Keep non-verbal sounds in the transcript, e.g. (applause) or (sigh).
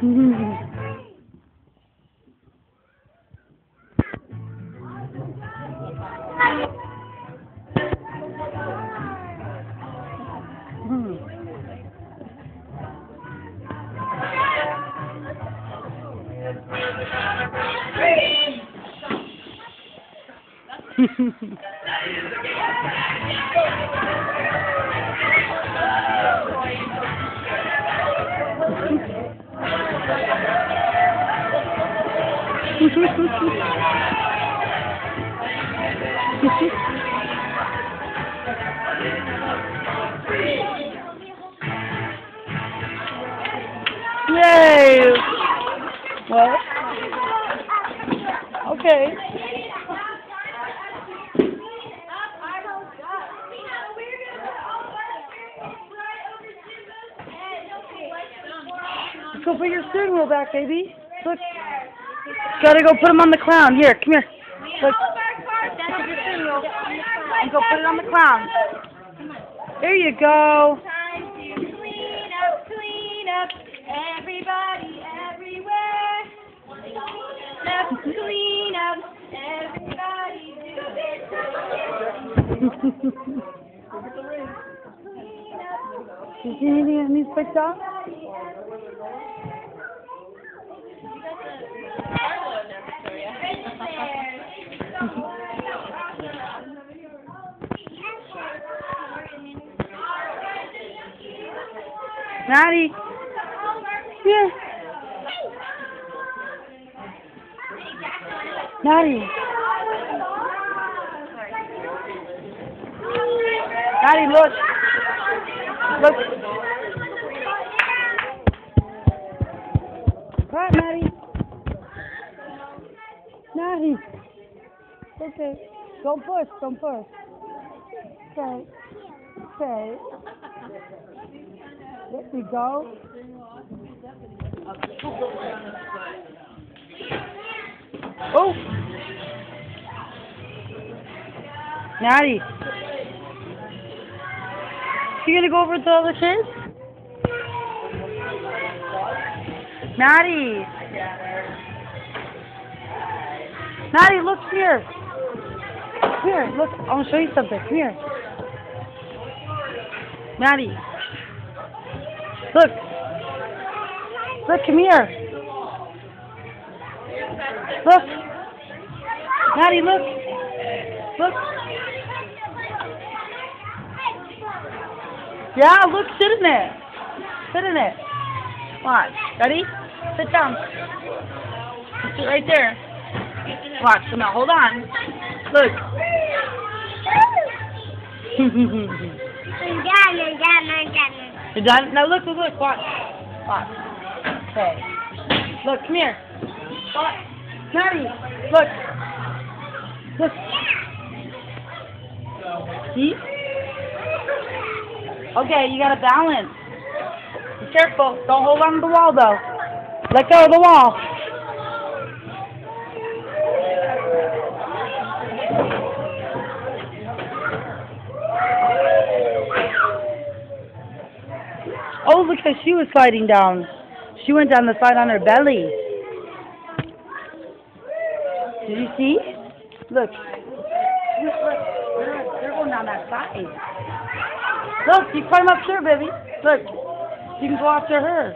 Hehehehe mm-hmm. (laughs) (laughs) Yay! What? Okay. Let's go put your steering wheel back, baby. Gotta go put him on the clown. Here, come here. Look. And go put it on the clown. There you go. Clean up, clean up, everybody, everywhere. Let's clean up, everybody do you that needs fixed up? Maddie. Here. Maddie. Maddie, look. Look. Right, Maddie. Maddie. Okay. Don't push. Don't push. Okay. Okay. Let me go. Oh. Maddie. You gonna go over with the other kids? Maddie. Maddie, look here. Here, look. I want to show you something. Come here. Maddie. Look. Look, come here. Look. Maddie, look. Look. Yeah, look, sit in it. Sit in it. Watch. Ready? Sit down. Sit right there. Watch. So now hold on. Look. (laughs) You're done? Now look, look, look. Watch. Watch. Okay. Look, come here. Watch. Maddie, look. Look. See? Okay, you gotta balance. Be careful. Don't hold on to the wall, though. Let go of the wall. Oh, look how she was sliding down. She went down the slide on her belly. Did you see? Look. Look. They're, going down that side. Look, you climb up there, baby. Look. You can go after her.